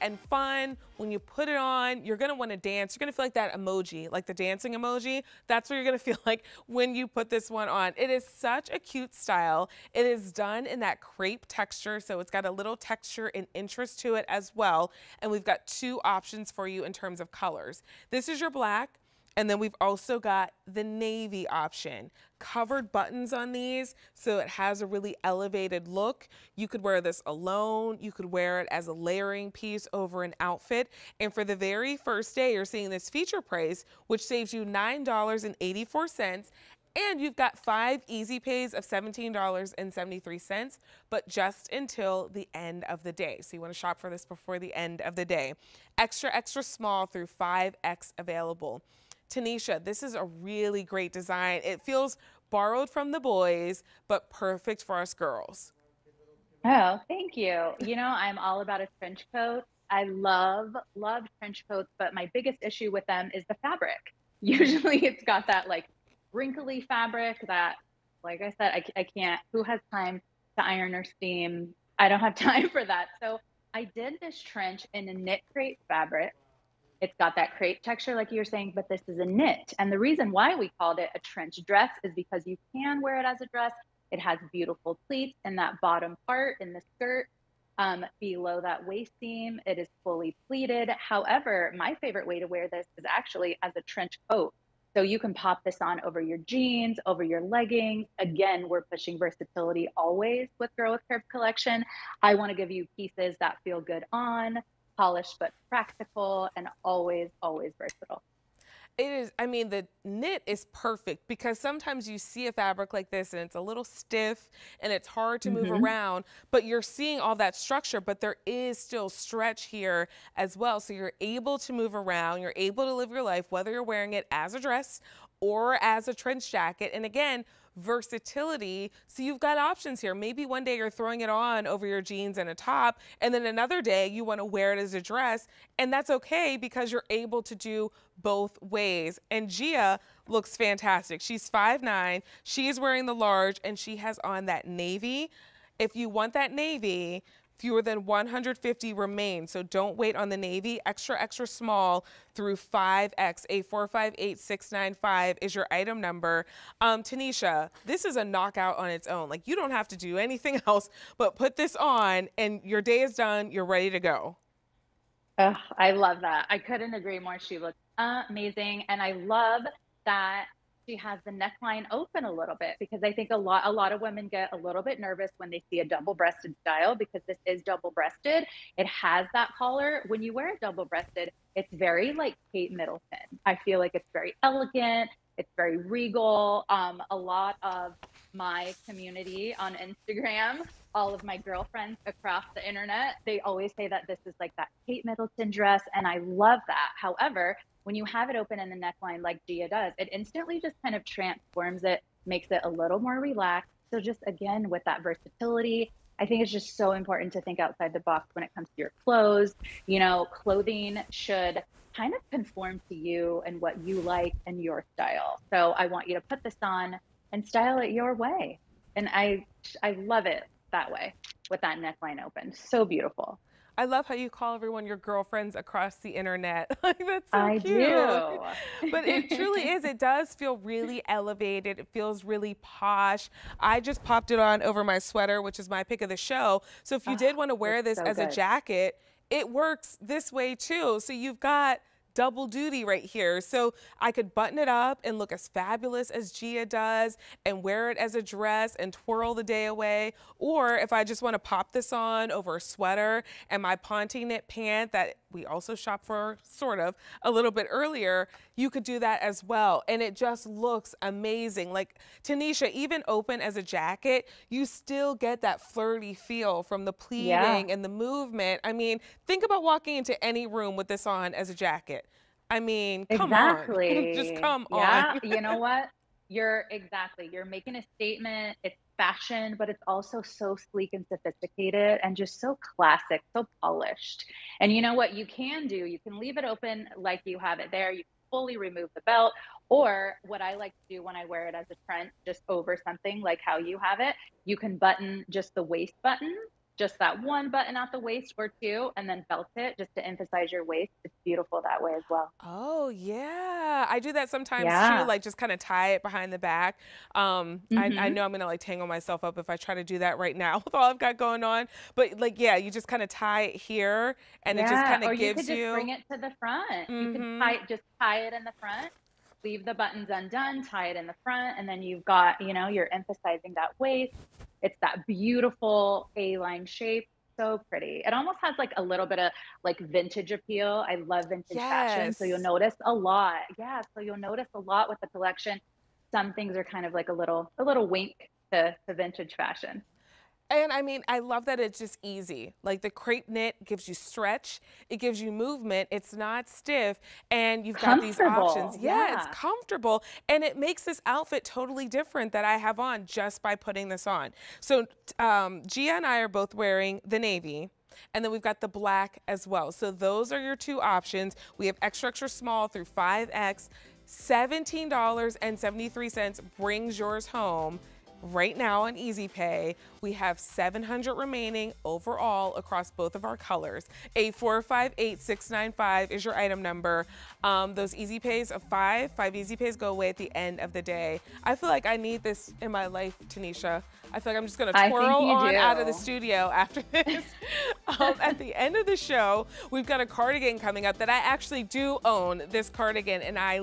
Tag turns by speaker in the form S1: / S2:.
S1: and fun. When you put it on, you're gonna wanna dance. You're gonna feel like that emoji, like the dancing emoji. That's what you're gonna feel like when you put this one on. It is such a cute style. It is done in that crepe texture, so it's got a little texture and interest to it as well. And we've got two options for you in terms of colors. This is your black. And then we've also got the navy option. Covered buttons on these, so it has a really elevated look. You could wear this alone. You could wear it as a layering piece over an outfit. And for the very first day, you're seeing this feature price, which saves you $9.84. And you've got five easy pays of $17.73, but just until the end of the day. So you want to shop for this before the end of the day. Extra, extra small through 5X available. Tanisha, this is a really great design. It feels borrowed from the boys, but perfect for us girls.
S2: Oh, thank you. You know, I'm all about a trench coat. I love, love trench coats, but my biggest issue with them is the fabric. Usually it's got that like wrinkly fabric that, like I said, I, I can't, who has time to iron or steam? I don't have time for that. So I did this trench in a knit crepe fabric it's got that crepe texture, like you were saying, but this is a knit. And the reason why we called it a trench dress is because you can wear it as a dress. It has beautiful pleats in that bottom part in the skirt. Um, below that waist seam, it is fully pleated. However, my favorite way to wear this is actually as a trench coat. So you can pop this on over your jeans, over your leggings. Again, we're pushing versatility always with Girl with Curves collection. I want to give you pieces that feel good on, polished but practical and always, always versatile.
S1: It is, I mean, the knit is perfect because sometimes you see a fabric like this and it's a little stiff and it's hard to move mm-hmm. around, but you're seeing all that structure, but there is still stretch here as well. So you're able to move around, you're able to live your life, whether you're wearing it as a dress or as a trench jacket. And again, versatility. So you've got options here. Maybe one day you're throwing it on over your jeans and a top, and then another day you want to wear it as a dress, and that's okay because you're able to do both ways. And Gia looks fantastic. She's 5'9", she's wearing the large, and she has on that navy. If you want that navy, Fewer than 150 remain, so don't wait on the Navy. Extra, extra small through 5X. A458695 is your item number. Um, Tanisha, this is a knockout on its own. Like, you don't have to do anything else but put this on, and your day is done. You're ready to go.
S2: Oh, I love that. I couldn't agree more. She looks amazing. And I love that she has the neckline open a little bit because I think a lot a lot of women get a little bit nervous when they see a double-breasted style because this is double-breasted. It has that collar. When you wear it double-breasted, it's very like Kate Middleton. I feel like it's very elegant. It's very regal. Um, a lot of my community on Instagram, all of my girlfriends across the internet, they always say that this is like that Kate Middleton dress, and I love that. However, when you have it open in the neckline like Gia does, it instantly just kind of transforms it, makes it a little more relaxed. So just again, with that versatility, I think it's just so important to think outside the box when it comes to your clothes. You know, clothing should kind of conform to you and what you like and your style. So I want you to put this on and style it your way. And I I love it that way with that neckline open. So beautiful.
S1: I love how you call everyone your girlfriends across the internet. like that's so
S2: I
S1: cute.
S2: do.
S1: but it truly is. It does feel really elevated. It feels really posh. I just popped it on over my sweater, which is my pick of the show. So if you oh, did want to wear this so as good. a jacket, it works this way too. So you've got double duty right here. So I could button it up and look as fabulous as Gia does and wear it as a dress and twirl the day away. Or if I just want to pop this on over a sweater and my Ponte knit pant that we also shop for sort of a little bit earlier, you could do that as well. And it just looks amazing. Like Tanisha, even open as a jacket, you still get that flirty feel from the pleating yeah. and the movement. I mean, think about walking into any room with this on as a jacket. I mean, come
S2: exactly.
S1: on. Just come
S2: yeah. on. you know what? You're exactly. You're making a statement. It's fashion, but it's also so sleek and sophisticated and just so classic, so polished. And you know what you can do? You can leave it open like you have it there. You fully remove the belt. Or what I like to do when I wear it as a trench, just over something like how you have it, you can button just the waist button just that one button at the waist or two and then belt it just to emphasize your waist. It's beautiful that way as well.
S1: Oh, yeah. I do that sometimes too, like just kind of tie it behind the back. Um, I, I
S2: Mhm.
S1: know I'm gonna like tangle myself up if I try to do that right now with all I've got going on. But like, yeah, you just kind of tie it here and it just
S2: Yeah,
S1: kind of
S2: you could
S1: gives
S2: just bring it to the front. You could
S1: Mm-hmm.
S2: tie just tie it in the front, leave the buttons undone, tie it in the front, and then you've got, you know, you're emphasizing that waist. It's that beautiful A-line shape. So pretty. It almost has like a little bit of like vintage appeal. I love vintage fashion. So you'll notice a lot. Yeah. So you'll notice a lot with the collection. Some things are kind of like a little a little wink to, to vintage fashion.
S1: And I mean, I love that it's just easy. Like the crepe knit gives you stretch, it gives you movement, it's not stiff, and you've got these options.
S2: Comfortable.
S1: Yeah, it's comfortable, and it makes this outfit totally different that I have on just by putting this on. So um, Gia and I are both wearing the navy. And then we've got the black as well. So those are your two options. We have extra, extra small through 5X. $17.73 brings yours home right now on Easy Pay. We have 700 remaining overall across both of our colors. A458695 is your item number. Um, those Easy Pays of five, five Easy Pays go away at the end of the day. I feel like I need this in my life, Tanisha. I feel like I'm just gonna twirl on out of the studio after this. um, at the end of the show, we've got a cardigan coming up that I actually do own this cardigan and I